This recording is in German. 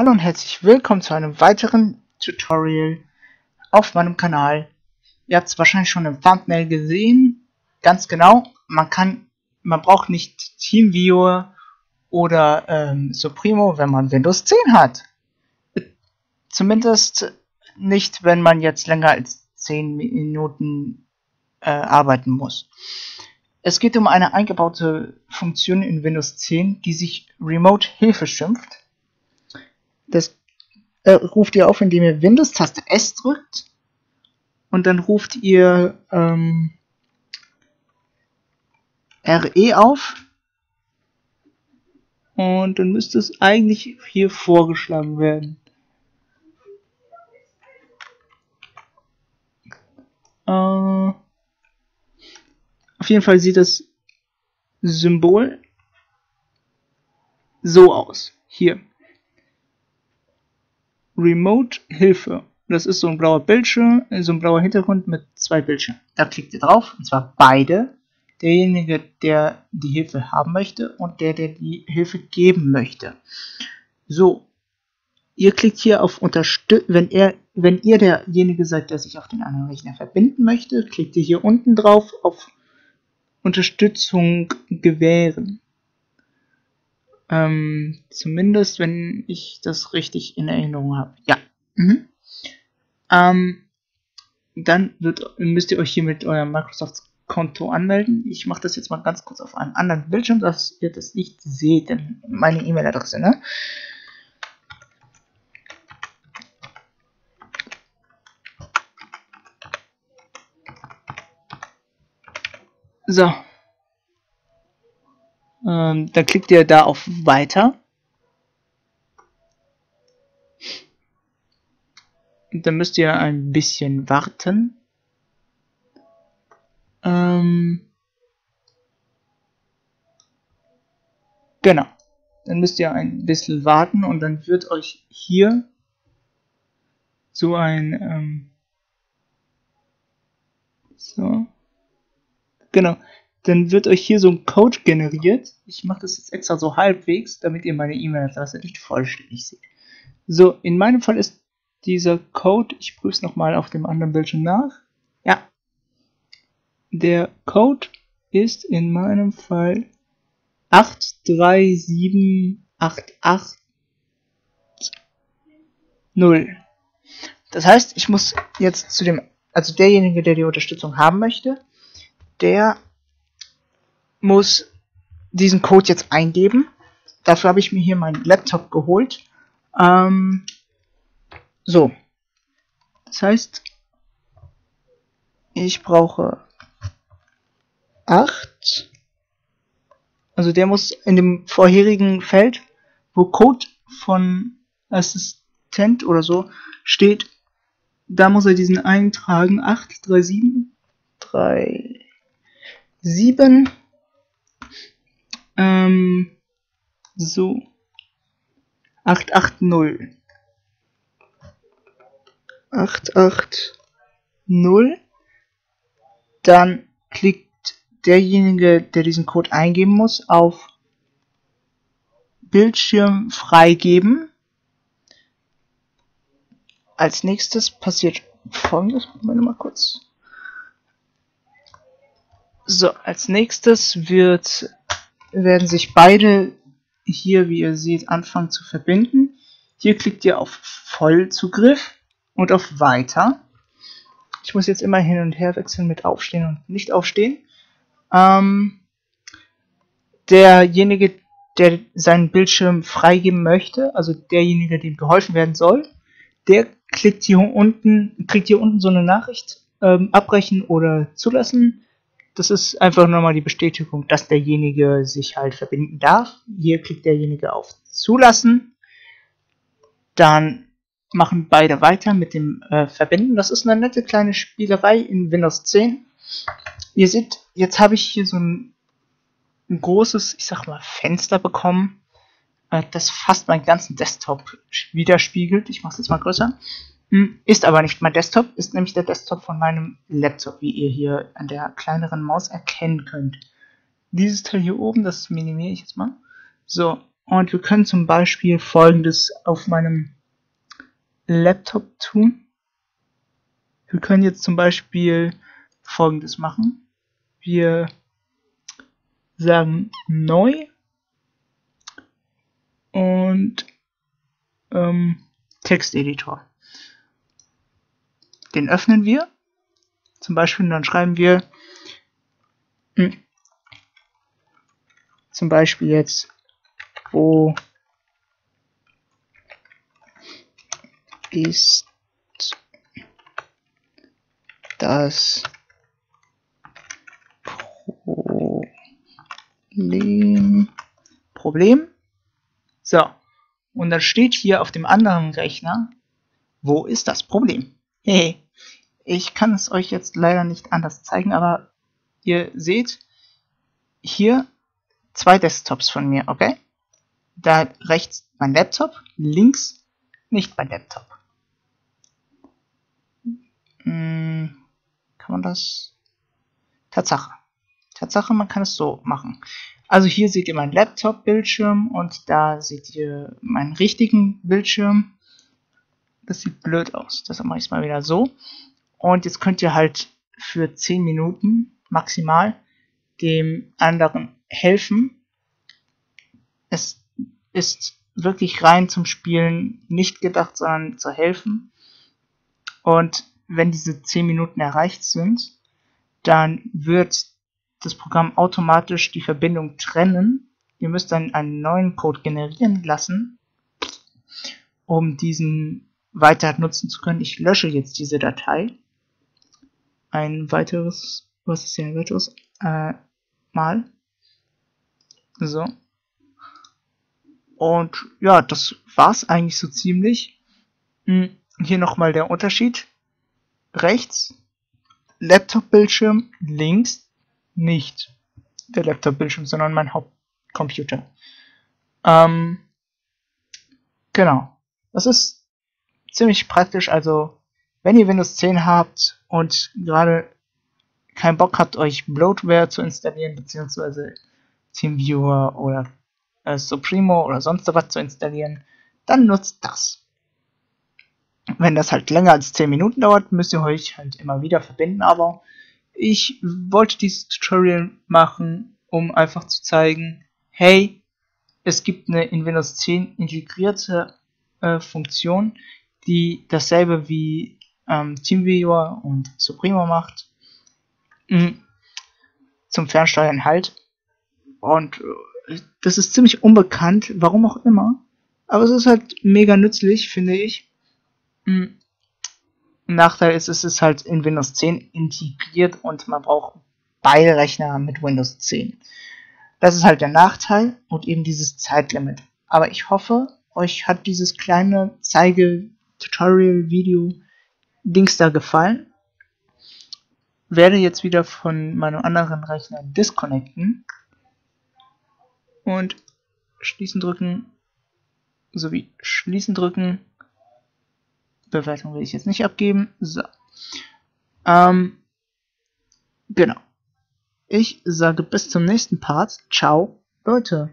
Hallo und herzlich willkommen zu einem weiteren Tutorial auf meinem Kanal. Ihr habt es wahrscheinlich schon im Thumbnail gesehen. Ganz genau, man kann, man braucht nicht TeamViewer oder ähm, Supremo, wenn man Windows 10 hat. Zumindest nicht, wenn man jetzt länger als 10 Minuten äh, arbeiten muss. Es geht um eine eingebaute Funktion in Windows 10, die sich Remote Hilfe schimpft. Das äh, ruft ihr auf, indem ihr Windows-Taste S drückt und dann ruft ihr ähm, RE auf und dann müsste es eigentlich hier vorgeschlagen werden. Äh, auf jeden Fall sieht das Symbol so aus. Hier. Remote Hilfe. Das ist so ein blauer Bildschirm, so ein blauer Hintergrund mit zwei Bildschirmen. Da klickt ihr drauf, und zwar beide. Derjenige, der die Hilfe haben möchte und der, der die Hilfe geben möchte. So, ihr klickt hier auf Unterstützung, wenn wenn ihr derjenige seid, der sich auf den anderen Rechner verbinden möchte, klickt ihr hier unten drauf auf Unterstützung gewähren. Ähm, zumindest, wenn ich das richtig in Erinnerung habe. Ja. Mhm. Ähm, dann wird, müsst ihr euch hier mit eurem Microsoft-Konto anmelden. Ich mache das jetzt mal ganz kurz auf einem anderen Bildschirm, dass ihr das nicht seht, denn meine E-Mail-Adresse, ne? So, ähm, dann klickt ihr da auf Weiter. Und dann müsst ihr ein bisschen warten. Ähm, genau. Dann müsst ihr ein bisschen warten und dann wird euch hier so ein ähm, so genau dann wird euch hier so ein Code generiert. Ich mache das jetzt extra so halbwegs, damit ihr meine E-Mail-Adresse nicht vollständig seht. So, in meinem Fall ist dieser Code, ich prüfe es nochmal auf dem anderen Bildschirm nach. Ja, der Code ist in meinem Fall 837880. Das heißt, ich muss jetzt zu dem, also derjenige, der die Unterstützung haben möchte, der muss diesen Code jetzt eingeben. Dafür habe ich mir hier meinen Laptop geholt. Ähm, so. Das heißt, ich brauche 8. Also der muss in dem vorherigen Feld, wo Code von Assistent oder so steht, da muss er diesen eintragen. 8, 3, 7, 3, 7, ähm, so. 880. 880. Dann klickt derjenige, der diesen Code eingeben muss, auf Bildschirm freigeben. Als nächstes passiert folgendes. Moment mal kurz. So, als nächstes wird werden sich beide hier, wie ihr seht, anfangen zu verbinden. Hier klickt ihr auf Vollzugriff und auf Weiter. Ich muss jetzt immer hin und her wechseln mit Aufstehen und Nicht Aufstehen. Ähm, derjenige, der seinen Bildschirm freigeben möchte, also derjenige, dem geholfen werden soll, der klickt hier unten, kriegt hier unten so eine Nachricht, ähm, abbrechen oder zulassen das ist einfach nochmal die Bestätigung, dass derjenige sich halt verbinden darf. Hier klickt derjenige auf Zulassen. Dann machen beide weiter mit dem äh, Verbinden. Das ist eine nette kleine Spielerei in Windows 10. Ihr seht, jetzt habe ich hier so ein, ein, großes, ich sag mal, Fenster bekommen, äh, das fast meinen ganzen Desktop widerspiegelt. Ich mache es jetzt mal größer. Hm, ist aber nicht mein Desktop, ist nämlich der Desktop von meinem Laptop, wie ihr hier an der kleineren Maus erkennen könnt. Dieses Teil hier oben, das minimiere ich jetzt mal. So, Und wir können zum Beispiel folgendes auf meinem Laptop tun. Wir können jetzt zum Beispiel folgendes machen. Wir sagen neu und ähm, Texteditor. Den öffnen wir. Zum Beispiel, dann schreiben wir mh, hm, zum Beispiel jetzt, wo ist das Problem. Problem. So. Und dann steht hier auf dem anderen Rechner, wo ist das Problem? Hey, ich kann es euch jetzt leider nicht anders zeigen, aber ihr seht hier zwei Desktops von mir, okay? Da rechts mein Laptop, links nicht mein Laptop. Hm, kann man das? Tatsache. Tatsache, man kann es so machen. Also hier seht ihr meinen Laptop-Bildschirm und da seht ihr meinen richtigen Bildschirm. Das sieht blöd aus. Deshalb mache ich es mal wieder so. Und jetzt könnt ihr halt für 10 Minuten maximal dem anderen helfen. Es ist wirklich rein zum Spielen nicht gedacht, sondern zu helfen. Und wenn diese 10 Minuten erreicht sind, dann wird das Programm automatisch die Verbindung trennen. Ihr müsst dann einen neuen Code generieren lassen, um diesen weiter nutzen zu können. Ich lösche jetzt diese Datei. Ein weiteres, was ist hier ein weiteres? Äh, mal. So. Und ja, das war's eigentlich so ziemlich. Hm, hier nochmal der Unterschied. Rechts Laptop-Bildschirm, links nicht der Laptop-Bildschirm, sondern mein Hauptcomputer. Ähm, genau. Das ist ziemlich praktisch. Also, wenn ihr Windows 10 habt und gerade keinen Bock habt, euch Bloatware zu installieren, beziehungsweise TeamViewer oder äh, Supremo oder sonst was zu installieren, dann nutzt das. Wenn das halt länger als 10 Minuten dauert, müsst ihr euch halt immer wieder verbinden, aber ich wollte dieses Tutorial machen, um einfach zu zeigen, hey, es gibt eine in Windows 10 integrierte äh, Funktion, die dasselbe wie ähm, TeamViewer und Supremo macht. Mhm. Zum Fernsteuern halt. Und äh, das ist ziemlich unbekannt, warum auch immer. Aber es ist halt mega nützlich, finde ich. Mhm. Nachteil ist, es ist halt in Windows 10 integriert und man braucht beide Rechner mit Windows 10. Das ist halt der Nachteil und eben dieses Zeitlimit. Aber ich hoffe, euch hat dieses kleine Zeige-Tutorial-Video Dings da gefallen. Werde jetzt wieder von meinem anderen Rechner disconnecten und schließen drücken sowie schließen drücken Bewertung will ich jetzt nicht abgeben. So. Ähm, genau. Ich sage bis zum nächsten Part. Ciao, Leute.